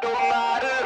No matter